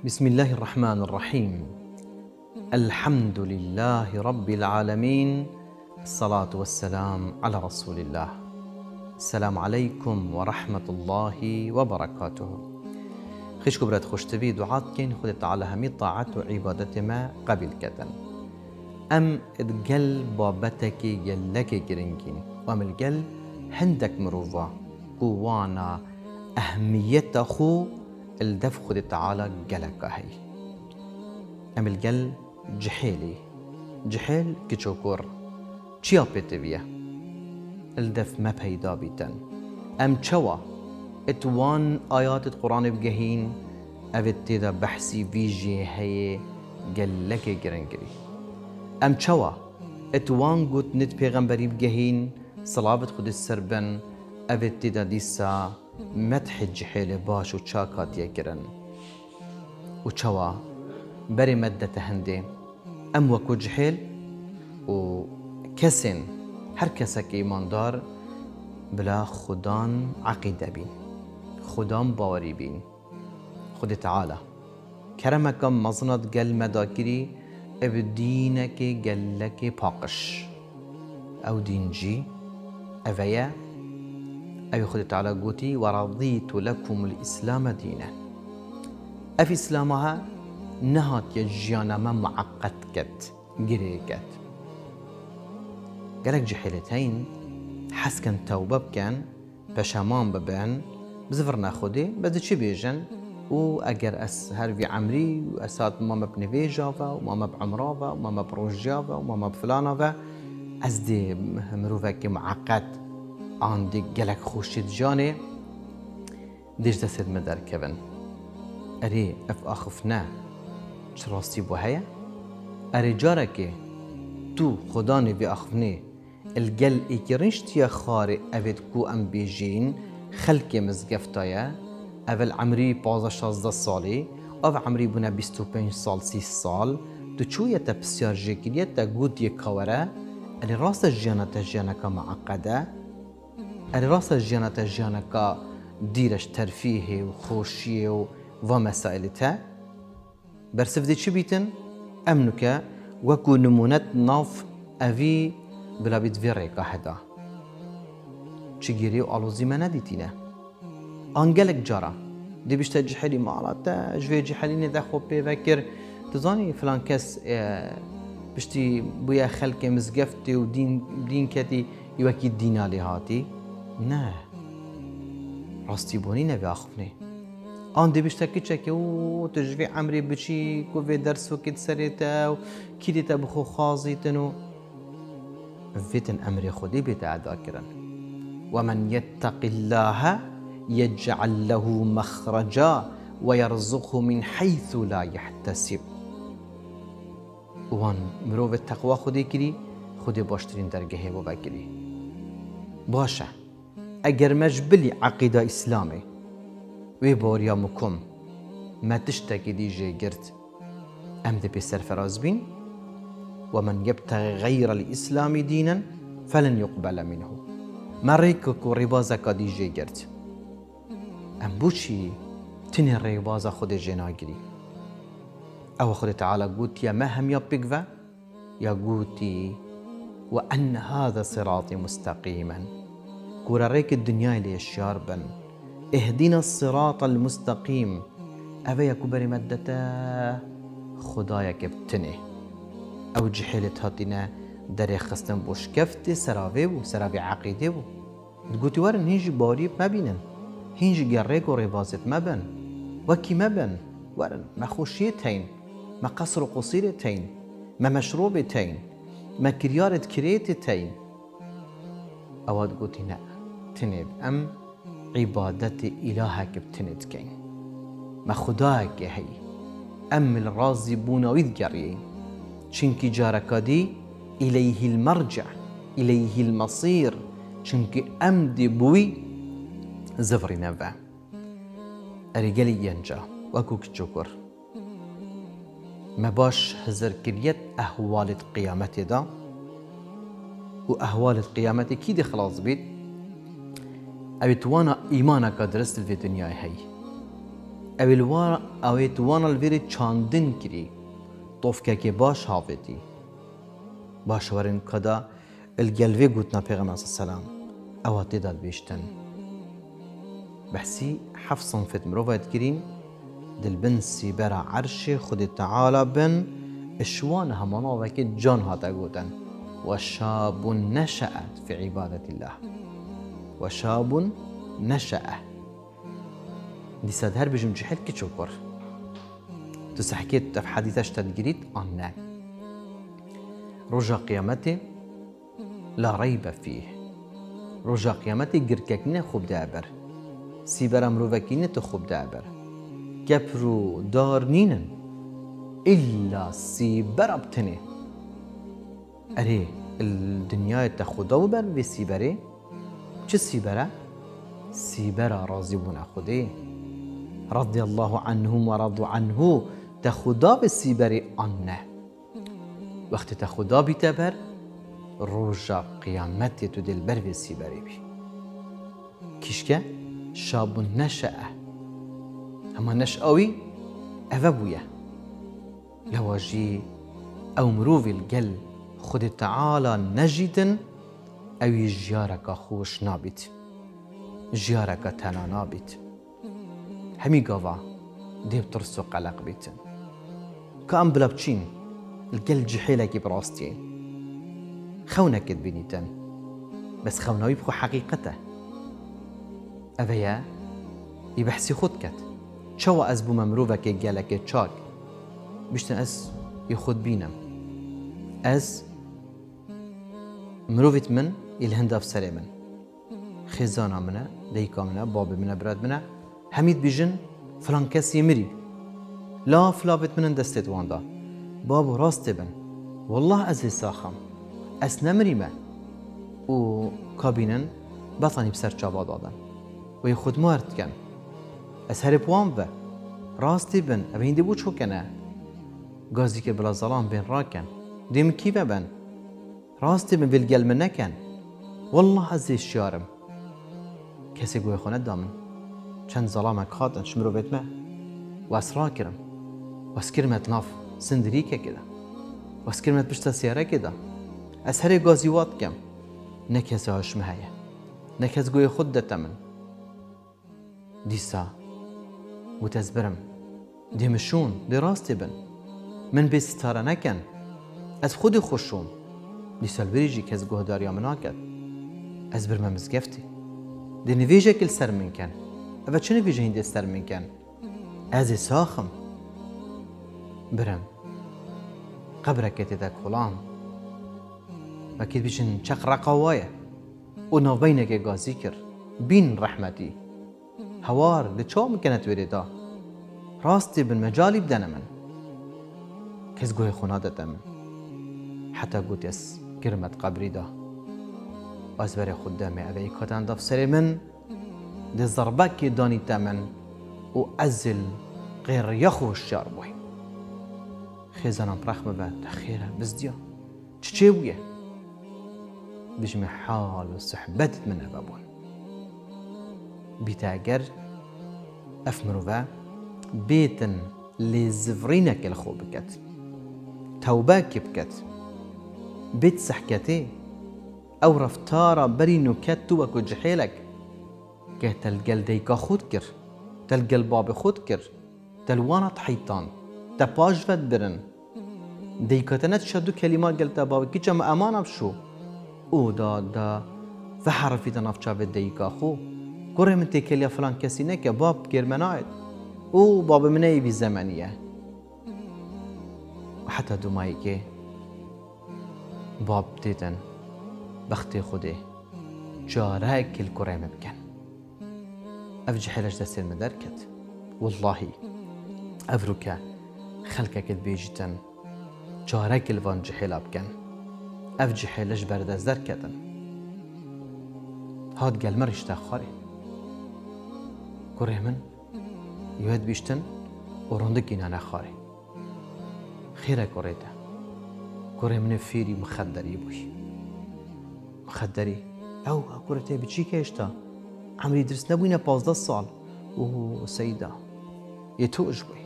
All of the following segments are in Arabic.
بسم الله الرحمن الرحيم. الحمد لله رب العالمين. الصلاة والسلام على رسول الله. السلام عليكم ورحمة الله وبركاته. خش كبرت خوش تبي دعات كين خد تعالى همي طاعت وعبادت ما قبل كتن. أم ادقل بابتك يلك جرنكين وأم القل هندك مروفا. قوانا أهمية خو الدف خد تعالى قلك هي أم القل جحيلي. جحيل كتشوكور چیا بيتبيه الدف ما پیدا بیتن أم چوا إتوان آيات القرآن بجهين. اوید تیدا بحثی ویجی هی گلک گرنگری أم چوا إتوان گوت نت پیغمبری بجهين. صلابت خود السربن. اوید تیدا دیسا مدح جحیل باش و چاکات یکرن و چوا بری مدت هنده ام وکو جحیل و کسین هر کسک ایماندار بلا خدان عقیده بین. خدان باوری بین. خود تعالی کرمک مزند گل مداکری أو دینک گلک پاقش. أو دینجی اویا أبي خد تعالى قوتي ورضيت لكم الإسلام دينا. أفي إسلامها يجيانا ما معقد كت قري كت قالك جحيلتين حس كان توبة بكان بشامان ببان بزفر ناخدي بس چي بيجن؟ و اس هر في عمري و اسات ماما بنوي جافا و ماما بعمرافا و بروج جافا و ماما بفلانافا از دي مروفك معقد. عندي gelek خوشید جانێ دێش دەسێت مە دەرکەبن. ئەرێ ئەف ئاخفنا چ ڕاستی بۆ هەیە؟ ئەرێ جارێکێ تو خدانێ بێ ئاخفنێ الگەل ئیکردشتیە خارێ ئەوێت کو ئەم بێژین خەلکێ مزگەفتایە. ئەڤل عمری پازە 16 ساڵی ئەو عمری بوونە 25 سال سی سال. تو چوویەتە پرسیار ژێگریەتە گوت یەکەوەرە ئەلی ڕاستە ژیانەتە ژیانەکە معقەدە ئەری ڕاستە ژیانەتە ژیانەکە دیرەش تەرفیهێ و خۆشیە و ڤ مەسائلتە بەرسفدی چ بیتن؟ ئەم نوکە وەکو نمونەت ناف ئەوی بلابیت vê ڕێکا هەدا چی گیری و ئالۆزیمە نەدیتینە ئەنگەلێک جارە دەبیشتە جحلی ماڵاتە ژێ جحلینێ دەخۆ پێوە کرد دەزانی فلان کەس پشتی بویە خەلکێ مزگەفتی و دینکەتی وەکی دینالی هاتی. نه. ڕاستیبوونی نەبیاخفنێ ئان دەبیشتە کچێکی و تژوی ئەمری بچی کوێ دەرسۆکت سەرێتە و کیرێتە بخۆ خازیتن و فتن أمر خدي بتعداكرا ومن يتق الله يجعل له مخرجا ويرزقه من حيث لا يحتسب وان مروف التقوى خدي كري خدي باشترين درجه بو بكري باشا اگر مجبلی عقیده اسلامی وی باریا مکم ما جي قرت ام دي بي سرفراز بين ومن يبتغي غير الإسلام دينا فلن يقبل منه. ما ريكك وربازك دي جي قرت ام بوشي تني الربازة خود جناقري أو خود تعالى قلت يا ما هم يبقى يا قوتي وأن هذا صراطي مستقيماً كوراريك الدنيا اللي الشاربن اهدنا الصراط المستقيم. أبي كبري مدتا خدايا كبتني أو جحيلت هاتنا دري خستن بوش كفتي سراوي و سراوي عقيدة و تقولي ورن هيجي باري ما بينن. هيجي قريك و ريبازت ما بن. وكي ما بن. ورن ما خوشيتين ما قصر قصيرتين ما مشروبتين ما كريارة كريتتين أواد قلتي نعم تنید أم عبادت إلهك بتند كين ما خداك هي أم الرازي بونا ويذكري؟ چنكي جاركادي إليه المرجع إليه المصير. چنكي ام دي بوي زفري نفا أريقلي ينجا وكوك جوكر ما باش هزر كريت أهوال قيامتي دا؟ وأهوال القيامة كي دي خلاص بيت؟ ئەوێ توانا ئیمانەکە درست في دنیای هەی وان اویت وان الویر چاندن کری که باش هاویتی باش ورن کدا الگلوی گوتنا پیغمبر صلی الله علیه و سلام اواتي داد بیشتن بحسي حف صنفت مروفات كريم. دل بن سيبرا عرش خد تعالى بن. إشوان همانا وكي جان هاتا قوتن. وشاب نشأت في عبادة الله. وشاب نشأ دي ساد هر بجم جحل كي تشوكر تسحكيت في حديثة تدقريت أنا رجا قيامتي لا ريب فيه رجا قيامتي قرككنا خوب دابر. سيبر امروفكينة خوب دابر. كبرو دار نينن إلا سيبر ابتنه. أري الدنيا تخدا بر في سيبره چه سيبره؟ سيبرة راضي بنا خده. رضي الله عنهم ورضوا عنه. تخدا به سيبره آنه. وقت تخدا بيتبر روژا قیامت تو دل بر به سیبری بی. کشکه شاب نشأه. اما نشأوي أفا بويا لواجي أو مروفي القل خد تعالى نجد أو جيارك خوش نابت جيارك تنا نابت همي قضا ديب ترسو قلق بيتن كأم بلابتشين القل جحيلك براستين خونك بنيتن بس خوناوي بخو حقيقته أفيا يبحسي خود كت شو از بو ممروفك جالك تشاك بشتن از يخود بينم از مروفت من؟ الهندا في سري من خزانا منا ديكا منا باب منا براد منا حميد بيجن فلان يمري. لا فلابت من دستت واندا. بابو راست بن. والله از ساخم. اس نمريمه و كابينن بطني بسر چاوا دادن و خود مرد کن. از هر پوان به راستی بن. أو هنده بو چو کنه گازی که بلا ظلام بین را کن. دیم کی بن؟ بالگل من نکن والله از شیارم کسی گوی خونه دامن. چند ظلام کاتن شمرو بیت ما و اسرا کرم. و اسکرمت ناف سندری که کده. و اسکرمت بشتا سیاره کده. از هر گازی وات کم. نکسی هاش مهیه. نکس گوی خود دتمن. دیسا وتزبرم ديمشون دي راستي بن. من بستارة نكن از خودي خوشوم. دیسا البريجي كز گهداريا مناكد از برمه مزگفتی دی نویجه کل سر من کن اوه چه نویجه هنده سر من کن از ساخم برم وكيد بيشن چق رقاوايه و نوبينك غازي كر بين رحمتي هوار لچو ممكنت وريدا راستي بالمجالي بدنا من كز گوه خونا دتم حتى قلت يس كرمت قبري دا از بري خدامي أبي كتان دف سري من دي ضربك داني تمن و أزل غير يخو الشار بوي خيزانا برخم با تخيرا بزديا چچه بويه بجمع حال و صحبتت من أبابون بتاجر أفمروا بيتن لزفرينك الخو بكت توباك بكت بيت سحكتي أو رفتارا بري نكت وكو جحيلك كه تلقل ديكا خود كر تلقى الباب خود كر تلوانا حيطان تباج فد برن. ديكا تنت شدو كلمات قلتا بابا كي جمع أمانا بشو. أو دا دا فحرفي تنافشا ديكا خو. گره من تکلیا فلان کسی نه که باب گرمناید أو باب منه بی زمانیه و حتی دومایی که باب دیدن. دستين مدركت والله افروكا خلقك البيجتن جارك الفان جحيل ابكن اف جحيلش برد از دركتن هاد قال مرش تاخري كره من يهد بيشتن ورندك إنا نخاري خيرا كوريتا كره من فيري مخدري بوي مخدري أو كوريتا بچي كيشتا عمري درس نبوينا 15 سال اوه سيدا يتوج بوي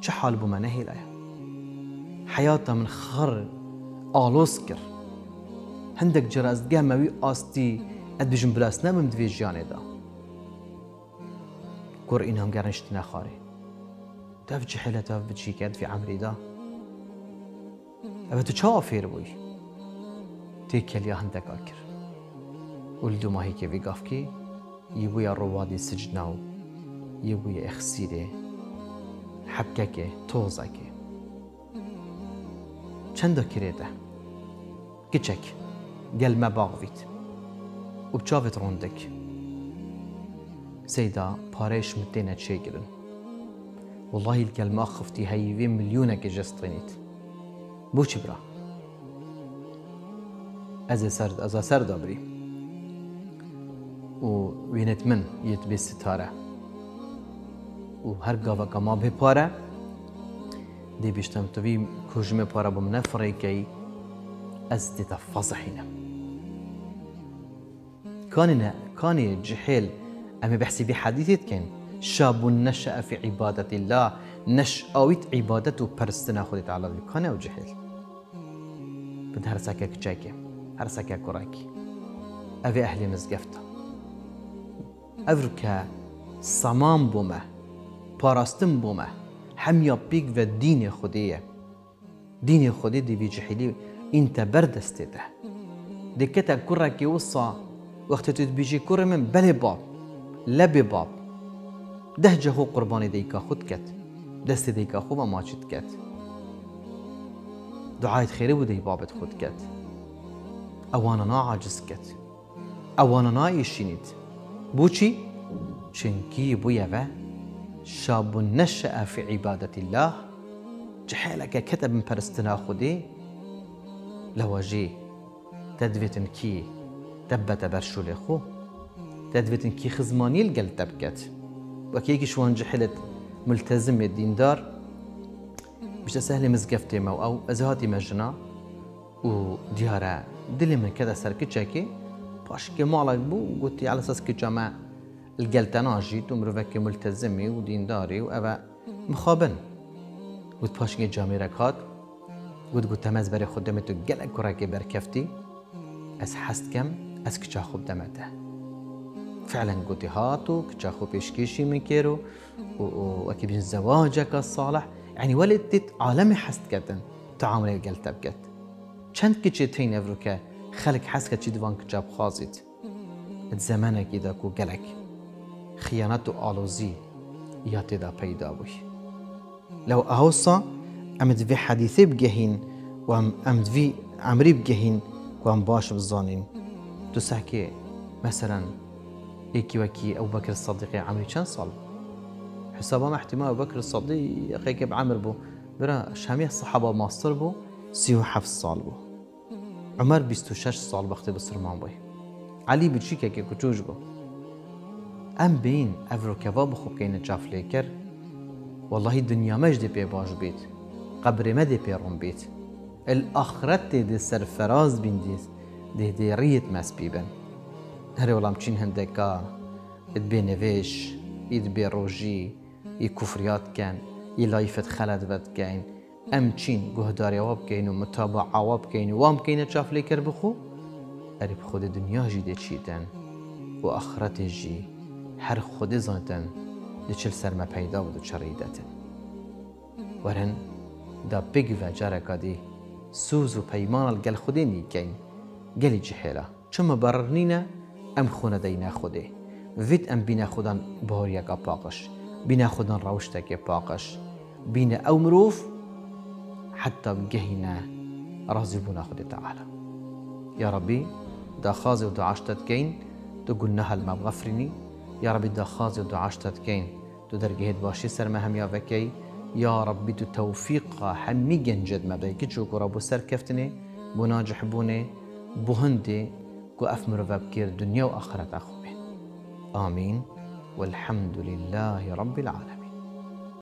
چه حال بو من نهي لايا حياتا من خر آلوس كر هندك جراز جاموي آستي اد بجن بلاس نمم دوی جانه دا كور این هم گرنشت تاف جحلة تاف بتشيكات في عمري دا أبا تو بوي تيكل يا هندك آكر ولدو ما هيك في قافكي يبويا روادي سجناو يبويا اخسيري حبكك توزك چند كريته كچك قل ما باغويت وبچاوت روندك سيدا باريش متينة تشيكرن والله الكلمة خفتي هاي مليونك جسترينيت بوچ برا سرد بري و وینت من یت به ستاره. و هر گاوا کما به پاره دی بیشتم تو وی کجمه پاره بم نفره کی از دیتا فضحینه كان كان جحيل أما بحسي بحديث كان شاب نشأ في عبادة الله نشأويت عبادته برستنا خدي تعالى كان أو جحيل بد هر ساكا هر ساكا كراكي. أبي أهلي مزقفته أفركا سامان بومه پاراستن بومه. همیا بیگ و دین خودیه دین خودی دی جحیلی إنت بردسته ده دكتا كرة كي وصا وقت تتبيجي كرة من بلي باب لبي باب. دهجه هو قرباني ديكا خود كت دست ديكا خو ما چت كت. دعاية خيري ودي بابت خود كت. أوانا نا عاجز كت أوانا نا يشينيت. بوچي؟ چنكي بويا شاب نشأ في عبادة الله. جحالك كتب من برستنا خودي. لواجي تدفيتن كي تبت برشول خو. تدفيتن كي خزماني القل تبكت. وكيكي شوان جحلت ملتزم الدين دار. مش سهل مزقفتي مو أو أزهاتي مجنا. و ديارة دلي من كذا سركتشاكي باش كي معلق بو قلتي على أساس كجامع القلتنا جيت ومروفك ملتزمي ودينداري وأبا مخابن. قلت باشنگی جامعه رکات قلت قلت تمز بري خدمتو گلک كراكي بركفتي. از حست كم؟ از كچا خوب دمته. فعلا قلت هاتو كچا خوب إشكيشي مكيرو وكي بين زواجك الصالح. يعني ولدت عالمي حست كتن تعامل القلت بكت. چند كچي تين افروكا خلق حس كچي دوان كچا بخازيت زمانك إذا كو قلك خیانت و آلوزی یا تدا پیدا بوی لو اهوصا ام دوی حدیثی بگهین و ام ام دوی عمری بگهین و ام باش بزانین. تو سحكي مثلا ايكي وكي ابو بكر الصديق عمري كان صال حسابا احتمال ابو بكر الصديق أخي بعمر بو برا شامية الصحابة ماستر بو سيو حفظ صال بو عمر بيستو شش صال بختي بسرمان بوي علي بتشيكا كي كتوج بو ام بین خوب کین جافلی کر والله دنیا مجد پی باش بیت قبر مدی پی روم بیت. الاخرت دی سرفراز بین دیز دی دی ریت مس بیبن. هر ولام چین هندکا اد بی نویش اد بی روجی ای کفریات کن ای لایفت خلد بد ام چین گهداری واب کین و متابع واب کین وام کین جافلی کر بخو ارب خود دنیا دی چیدن و آخرت جی هر خودی زانتن دی چل سرما پیدا و چریدتن ورن دا بگ و دی سوز و پیمان الگل خودی نیکین گلی جهیلا چون مبررنینه ام خونه دینا خودی وید ام بین خودان بهاريك باقش بين خودان روشتك باقش بين أو مروف حتى بجهنا راضي بنا خود تعالى. يا ربي دا خازي ودا عشتت كين تقول نهل ما بغفرني. یا ربی دخوازی و دعاشتت کین تو درگهید باشی سر مهم یا ربی تو توفیق همی گنجد مبدأ که چو کرا بو سر کفتنی بو ناجح بونه بو هندی کو اف مروفا بكير دنيا وآخرة أخوه آمين. والحمد لله رب العالمين.